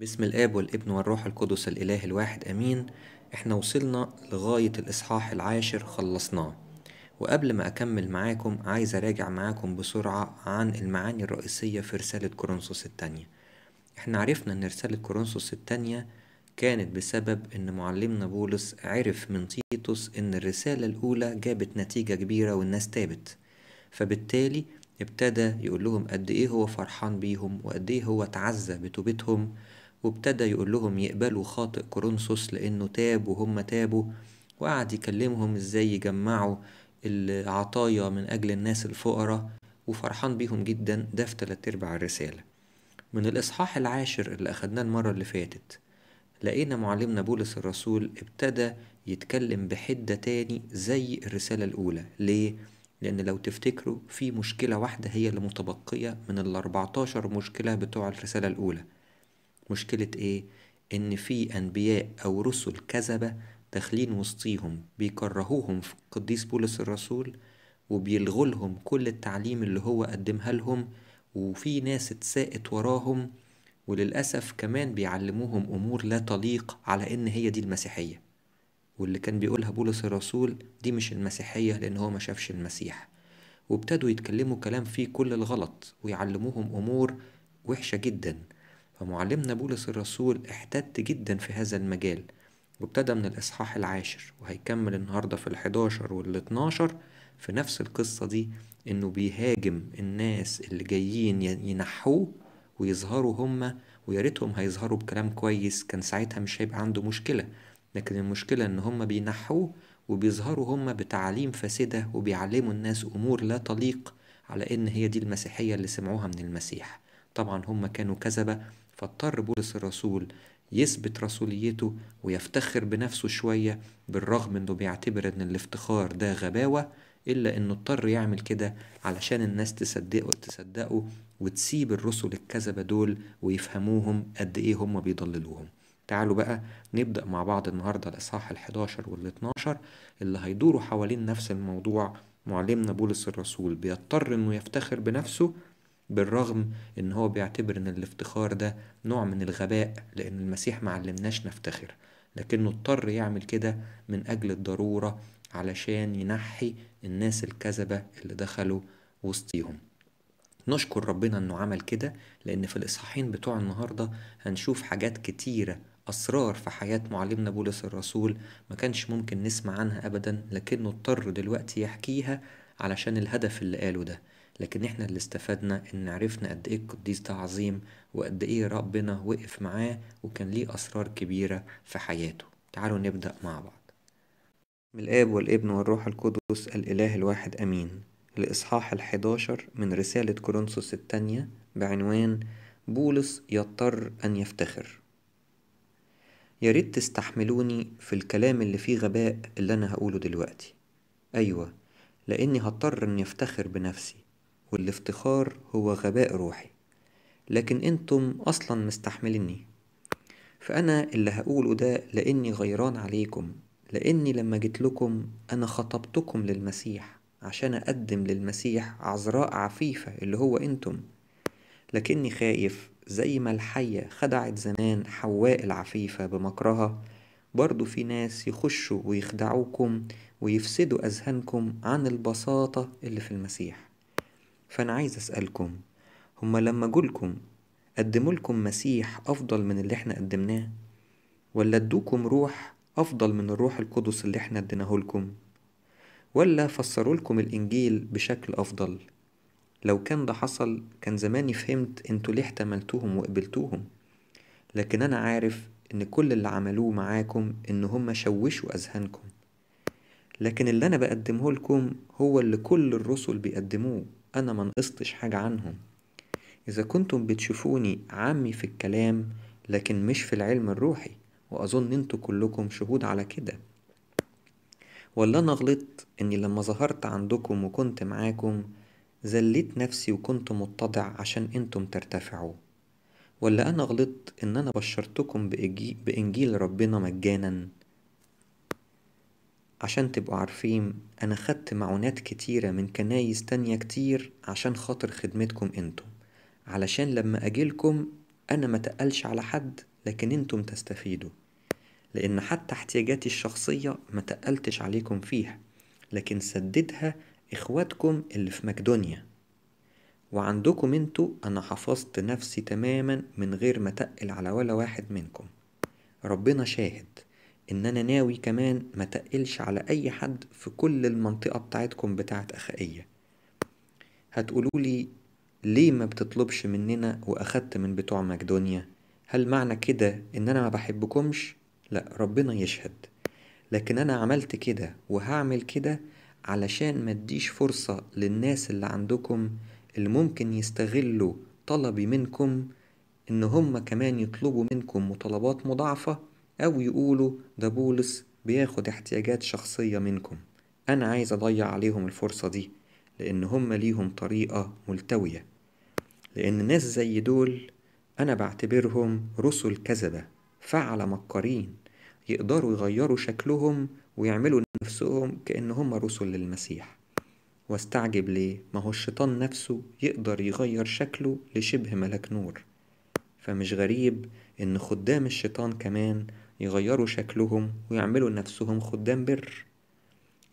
باسم الآب والابن والروح القدس الإله الواحد أمين. إحنا وصلنا لغاية الإصحاح العاشر خلصناه. وقبل ما أكمل معاكم عايز أراجع معاكم بسرعة عن المعاني الرئيسية في رسالة كورنثوس التانية إحنا عرفنا إن رسالة كورنثوس التانية كانت بسبب إن معلمنا بولس عرف من تيتوس إن الرسالة الأولى جابت نتيجة كبيرة والناس تابت. فبالتالي ابتدى يقول لهم قد إيه هو فرحان بيهم وقد إيه هو تعزى بتوبتهم وابتدى يقول لهم يقبلوا خاطئ كورنثوس لأنه تاب وهم تابوا. وقعد يكلمهم إزاي يجمعوا العطايا من أجل الناس الفقراء وفرحان بيهم جدا. ده في تلات أرباع الرسالة. من الإصحاح العاشر اللي أخدناه المرة اللي فاتت لقينا معلمنا بولس الرسول ابتدى يتكلم بحدة تاني زي الرسالة الأولى. ليه؟ لأن لو تفتكروا في مشكلة واحدة هي اللي متبقية من الأربعتاشر مشكلة بتوع الرسالة الأولى. مشكلة إيه؟ إن في أنبياء أو رسل كذبة داخلين وسطيهم بيكرهوهم في قديس بولس الرسول وبيلغوا لهم كل التعليم اللي هو قدمها لهم وفي ناس اتساقت وراهم وللأسف كمان بيعلموهم أمور لا تليق على إن هي دي المسيحية. واللي كان بيقولها بولس الرسول دي مش المسيحية لأن هو ما شافش المسيح. وابتدوا يتكلموا كلام فيه كل الغلط ويعلموهم أمور وحشة جدا. فمعلمنا بولس الرسول احتد جدا في هذا المجال وابتدى من الإصحاح العاشر وهيكمل النهاردة في الحداشر والاتناشر في نفس القصة دي إنه بيهاجم الناس اللي جايين ينحوه ويظهروا هما وياريتهم هيظهروا بكلام كويس كان ساعتها مش هيبقى عنده مشكلة. لكن المشكلة إن هما بينحوه وبيظهروا هما بتعاليم فاسدة وبيعلموا الناس أمور لا تليق على إن هي دي المسيحية اللي سمعوها من المسيح. طبعا هما كانوا كذبة فاضطر بولس الرسول يثبت رسوليته ويفتخر بنفسه شوية بالرغم إنه بيعتبر إن الافتخار ده غباوة إلا إنه اضطر يعمل كده علشان الناس تصدقه تصدقه وتسيب الرسل الكذبة دول ويفهموهم قد إيه هم بيضللوهم. تعالوا بقى نبدأ مع بعض النهاردة الإصحاح الحداشر والاتناشر اللي هيدوروا حوالين نفس الموضوع معلمنا بولس الرسول بيضطر إنه يفتخر بنفسه بالرغم إن هو بيعتبر إن الافتخار ده نوع من الغباء لأن المسيح معلمناش نفتخر لكنه اضطر يعمل كده من أجل الضرورة علشان ينحي الناس الكذبة اللي دخلوا وسطيهم. نشكر ربنا إنه عمل كده لأن في الإصحاحين بتوع النهارده هنشوف حاجات كتيرة أسرار في حياة معلمنا بولس الرسول ما كانش ممكن نسمع عنها ابدا لكنه اضطر دلوقتي يحكيها علشان الهدف اللي قاله ده. لكن إحنا اللي استفدنا إن عرفنا قد إيه القديس ده عظيم وقد إيه ربنا وقف معاه وكان ليه أسرار كبيرة في حياته. تعالوا نبدأ مع بعض. من الآب والابن والروح القدس الإله الواحد آمين. الإصحاح الحداشر من رسالة كورنثوس التانية بعنوان بولس يضطر أن يفتخر. ياريت تستحملوني في الكلام اللي فيه غباء اللي أنا هقوله دلوقتي. أيوة لأني هضطر أن يفتخر بنفسي. والافتخار هو غباء روحي لكن أنتم أصلا مستحمليني. فأنا اللي هقوله ده لأني غيران عليكم لأني لما جيت لكم أنا خطبتكم للمسيح عشان أقدم للمسيح عذراء عفيفة اللي هو أنتم. لكني خايف زي ما الحية خدعت زمان حواء العفيفة بمكرها برضو في ناس يخشوا ويخدعوكم ويفسدوا أذهانكم عن البساطة اللي في المسيح. فأنا عايز أسألكم هما لما جولكم قدموا لكم مسيح أفضل من اللي إحنا قدمناه؟ ولا ادوكم روح أفضل من الروح القدس اللي إحنا اديناه لكم؟ ولا فسروا لكم الإنجيل بشكل أفضل؟ لو كان ده حصل كان زماني فهمت أنتوا ليه احتملتوهم وقبلتوهم. لكن أنا عارف إن كل اللي عملوه معاكم إن هم شوشوا أذهانكم. لكن اللي أنا بقدمه لكم هو اللي كل الرسل بيقدموه. أنا ما نقصتش حاجة عنهم. إذا كنتم بتشوفوني عمي في الكلام لكن مش في العلم الروحي وأظن أنتوا كلكم شهود على كده. ولا أنا غلطت إني لما ظهرت عندكم وكنت معاكم زليت نفسي وكنت متضع عشان أنتم ترتفعوا. ولا أنا غلطت إن أنا بشرتكم بإنجيل ربنا مجانا؟ عشان تبقوا عارفين أنا خدت معونات كتيرة من كنايس تانية كتير عشان خاطر خدمتكم أنتم علشان لما أجيلكم أنا ما تقلش على حد لكن أنتم تستفيدوا لأن حتى احتياجاتي الشخصية ما تقلتش عليكم فيها لكن سددها إخواتكم اللي في مقدونيا وعندكم أنتوا أنا حفظت نفسي تماما من غير ما تقل على ولا واحد منكم. ربنا شاهد. إن أنا ناوي كمان ما تقلش على أي حد في كل المنطقة بتاعتكم بتاعت أخائية. هتقولولي ليه ما بتطلبش مننا وأخدت من بتوع مقدونيا هل معنى كده إن أنا ما بحبكمش؟ لا ربنا يشهد. لكن أنا عملت كده وهعمل كده علشان ما اديش فرصة للناس اللي عندكم اللي ممكن يستغلوا طلبي منكم إن هم كمان يطلبوا منكم مطالبات مضاعفة أو يقولوا ده بولس بياخد احتياجات شخصية منكم. أنا عايز أضيع عليهم الفرصة دي لأن هم ليهم طريقة ملتوية. لأن ناس زي دول أنا بعتبرهم رسل كذبة فعل مكارين يقدروا يغيروا شكلهم ويعملوا نفسهم كأن هم رسل للمسيح. واستعجب ليه؟ ما هو الشيطان نفسه يقدر يغير شكله لشبه ملك نور. فمش غريب إن خدام الشيطان كمان يغيروا شكلهم ويعملوا نفسهم خدام بر.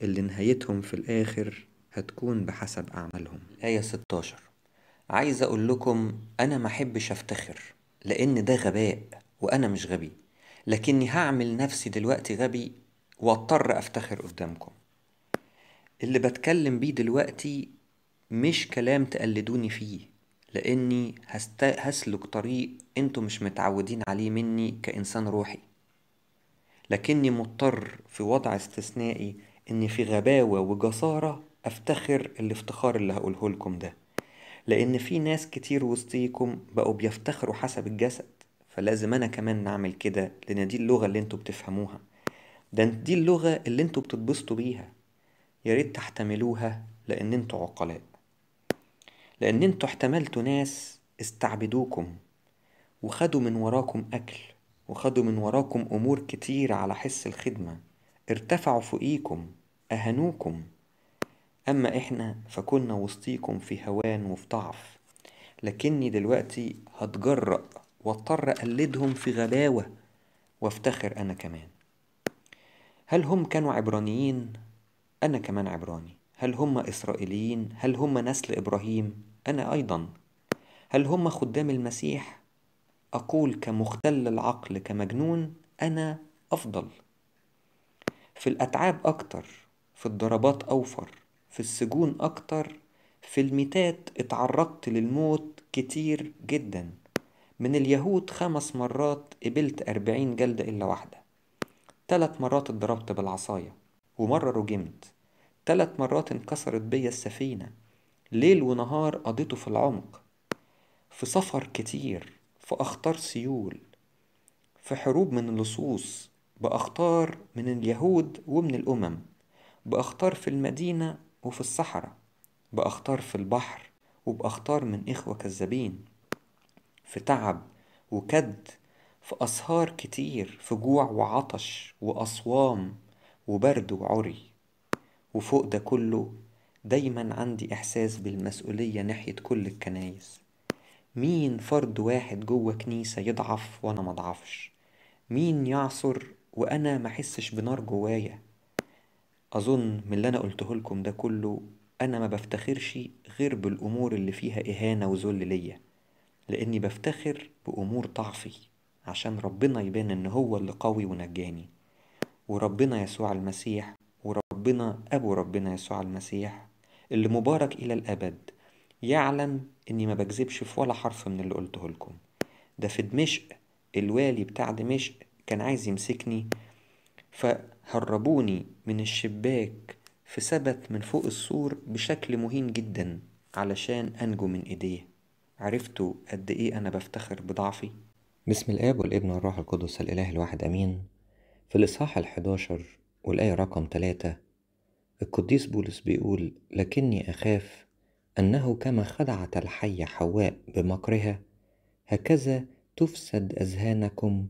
اللي نهايتهم في الآخر هتكون بحسب أعمالهم. آية 16 عايز أقول لكم أنا ما أحبش أفتخر لأن ده غباء وأنا مش غبي. لكني هعمل نفسي دلوقتي غبي واضطر أفتخر قدامكم. اللي بتكلم بيه دلوقتي مش كلام تقلدوني فيه لأني هست... هسلك طريق أنتوا مش متعودين عليه مني كإنسان روحي. لكني مضطر في وضع استثنائي إني في غباوة وجسارة أفتخر الافتخار اللي هقوله لكم ده. لأن في ناس كتير وسطيكم بقوا بيفتخروا حسب الجسد فلازم أنا كمان نعمل كده لأن دي اللغة اللي أنتوا بتفهموها. ده دي اللغة اللي أنتوا بتتبسطوا بيها. يا ريت تحتملوها لأن أنتوا عقلاء. لأن أنتوا احتملتوا ناس استعبدوكم وخدوا من وراكم أكل. وخدوا من وراكم أمور كتير على حس الخدمة ارتفعوا فوقيكم أهنوكم أما إحنا فكنا وسطيكم في هوان وفي ضعف لكني دلوقتي هتجرأ واضطر أقلدهم في غباوة وافتخر أنا كمان هل هم كانوا عبرانيين؟ أنا كمان عبراني هل هم إسرائيليين؟ هل هم نسل إبراهيم؟ أنا أيضا هل هم خدام المسيح؟ أقول كمختل العقل كمجنون أنا أفضل. في الأتعاب أكتر في الضربات أوفر في السجون أكتر في الميتات اتعرضت للموت كتير جدا. من اليهود خمس مرات قبلت أربعين جلدة إلا واحدة. تلات مرات اتضربت بالعصاية ومرة رجمت. تلات مرات انكسرت بيا السفينة. ليل ونهار قضيته في العمق. في سفر كتير في أخطار سيول. في حروب من اللصوص بأخطار من اليهود ومن الأمم. بأخطار في المدينة وفي الصحراء. بأخطار في البحر وبأخطار من إخوة كذابين. في تعب وكد في أسهار كتير في جوع وعطش وأصوام وبرد وعري. وفوق ده كله دايما عندي إحساس بالمسؤولية ناحية كل الكنايس مين فرد واحد جوه كنيسة يضعف وأنا مضعفش مين يعصر وأنا محسش بنار جوايا؟ أظن من اللي أنا قلته لكم ده كله أنا ما بفتخرش غير بالأمور اللي فيها إهانة وذل ليا لأني بفتخر بأمور ضعفي عشان ربنا يبان إن هو اللي قوي ونجاني وربنا يسوع المسيح وربنا أبو ربنا يسوع المسيح اللي مبارك إلى الأبد. يعلم إني ما بكذبش في ولا حرف من اللي قلته لكم. ده في دمشق الوالي بتاع دمشق كان عايز يمسكني فهربوني من الشباك في ثبت من فوق السور بشكل مهين جدا علشان أنجو من إيديه. عرفتوا قد إيه أنا بفتخر بضعفي؟ بسم الآب والابن والروح القدس الإله الواحد أمين. في الإصحاح الحداشر والآية رقم ثلاثة القديس بولس بيقول لكني أخاف أنه كما خدعت الحية حواء بمكرها هكذا تفسد أذهانكم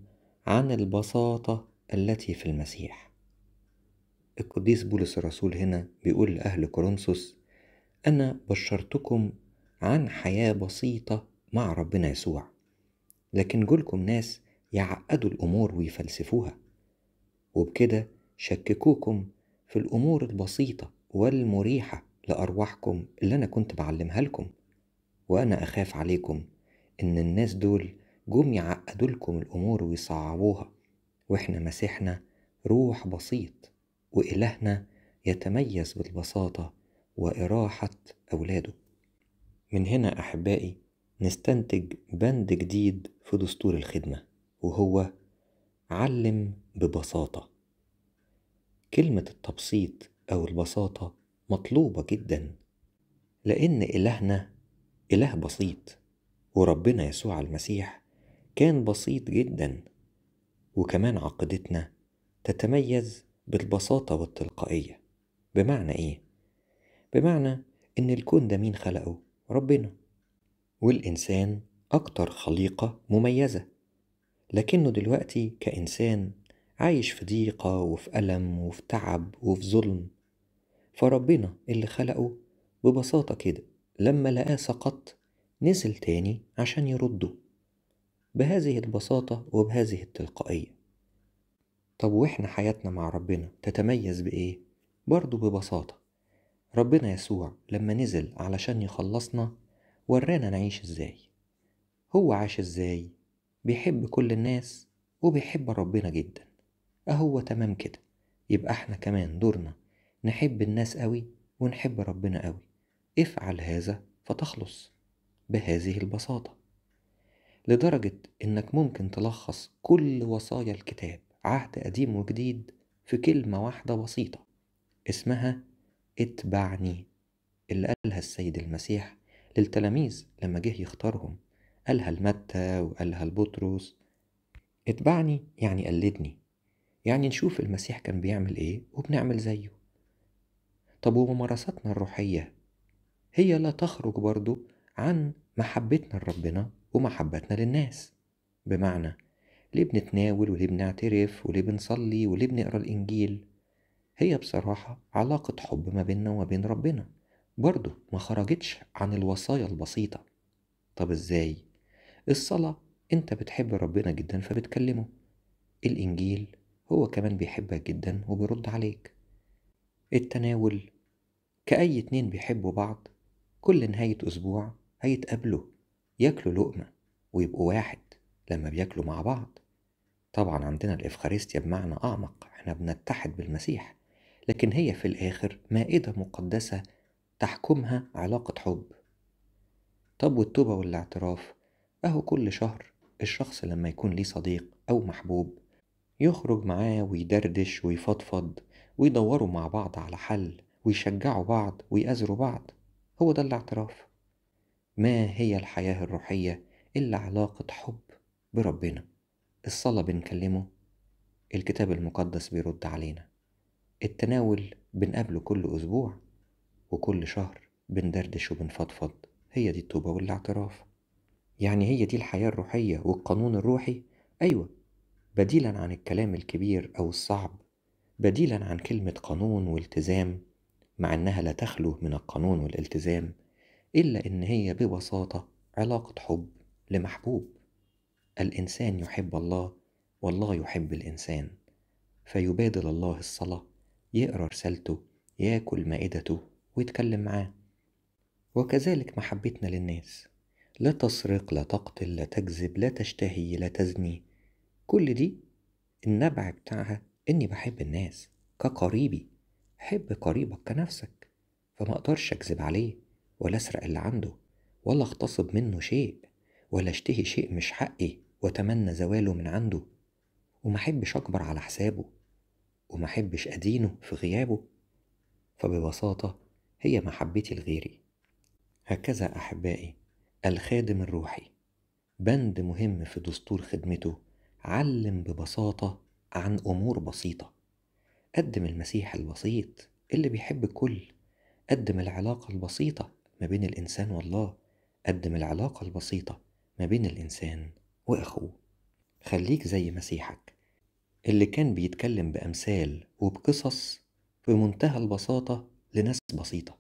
عن البساطة التي في المسيح. القديس بولس الرسول هنا بيقول لأهل كورنثوس أنا بشرتكم عن حياة بسيطة مع ربنا يسوع لكن جولكم ناس يعقدوا الأمور ويفلسفوها وبكده شككوكم في الأمور البسيطة والمريحة لأرواحكم اللي أنا كنت بعلمها لكم وأنا أخاف عليكم إن الناس دول جم يعقدوا لكم الأمور ويصعبوها وإحنا مسيحنا روح بسيط وإلهنا يتميز بالبساطة وإراحة أولاده. من هنا أحبائي نستنتج بند جديد في دستور الخدمة وهو علم ببساطة. كلمة التبسيط أو البساطة مطلوبة جدا لأن إلهنا إله بسيط وربنا يسوع المسيح كان بسيط جدا وكمان عقيدتنا تتميز بالبساطة والتلقائية بمعنى إيه؟ بمعنى إن الكون ده مين خلقه؟ ربنا والإنسان أكتر خليقة مميزة لكنه دلوقتي كإنسان عايش في ضيقة وفي ألم وفي تعب وفي ظلم فربنا اللي خلقه ببساطة كده لما لقاه سقط نزل تاني عشان يرده. بهذه البساطة وبهذه التلقائية. طب وإحنا حياتنا مع ربنا تتميز بإيه؟ برضه ببساطة. ربنا يسوع لما نزل علشان يخلصنا ورانا نعيش إزاي؟ هو عاش إزاي؟ بيحب كل الناس وبيحب ربنا جدا. أهو تمام كده. يبقى إحنا كمان دورنا نحب الناس قوي ونحب ربنا قوي. افعل هذا فتخلص بهذه البساطة. لدرجة إنك ممكن تلخص كل وصايا الكتاب عهد قديم وجديد في كلمة واحدة بسيطة اسمها اتبعني اللي قالها السيد المسيح للتلاميذ لما جه يختارهم. قالها لمتى وقالها لبطرس؟ اتبعني يعني قلدني. يعني نشوف المسيح كان بيعمل إيه وبنعمل زيه. طب وممارساتنا الروحية؟ هي لا تخرج برضو عن محبتنا لربنا ومحبتنا للناس. بمعنى ليه بنتناول وليه بنعترف وليه بنصلي وليه بنقرأ الإنجيل؟ هي بصراحة علاقة حب ما بيننا وما بين ربنا. برضو ما خرجتش عن الوصايا البسيطة. طب إزاي؟ الصلاة أنت بتحب ربنا جدا فبتكلمه. الإنجيل هو كمان بيحبك جدا وبيرد عليك. التناول. كأي اتنين بيحبوا بعض كل نهاية أسبوع هيتقابلوا ياكلوا لقمة ويبقوا واحد لما بياكلوا مع بعض. طبعا عندنا الإفخارستيا بمعنى أعمق إحنا بنتحد بالمسيح لكن هي في الآخر مائدة مقدسة تحكمها علاقة حب. طب والتوبة والاعتراف؟ أهو كل شهر الشخص لما يكون ليه صديق أو محبوب يخرج معاه ويدردش ويفضفض. ويدوروا مع بعض على حل ويشجعوا بعض ويأزروا بعض. هو ده الاعتراف. ما هي الحياة الروحية إلا علاقة حب بربنا؟ الصلاة بنكلمه الكتاب المقدس بيرد علينا. التناول بنقابله كل أسبوع وكل شهر بندردش وبنفضفض. هي دي التوبة والاعتراف. يعني هي دي الحياة الروحية والقانون الروحي؟ أيوة. بديلا عن الكلام الكبير أو الصعب بديلا عن كلمة قانون والتزام مع إنها لا تخلو من القانون والالتزام إلا إن هي ببساطة علاقة حب لمحبوب. الإنسان يحب الله والله يحب الإنسان. فيبادل الله الصلاة يقرأ رسالته يأكل مائدته ويتكلم معاه. وكذلك محبتنا للناس. لا تسرق لا تقتل لا تكذب لا تشتهي لا تزني. كل دي النبع بتاعها إني بحب الناس كقريبي حب قريبك كنفسك فما أقدرش أكذب عليه ولا أسرق اللي عنده ولا أغتصب منه شيء ولا أشتهي شيء مش حقي وأتمنى زواله من عنده وما أحبش أكبر على حسابه وما أحبش أدينه في غيابه فببساطة هي محبتي لغيري. هكذا أحبائي الخادم الروحي بند مهم في دستور خدمته علم ببساطة عن أمور بسيطة. قدم المسيح البسيط اللي بيحب الكل. قدم العلاقة البسيطة ما بين الإنسان والله. قدم العلاقة البسيطة ما بين الإنسان وأخوه. خليك زي مسيحك اللي كان بيتكلم بأمثال وبقصص في منتهى البساطة لناس بسيطة.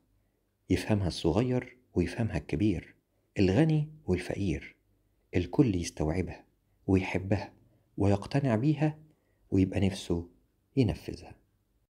يفهمها الصغير ويفهمها الكبير الغني والفقير. الكل يستوعبها ويحبها ويقتنع بيها ويبقى نفسه ينفذها.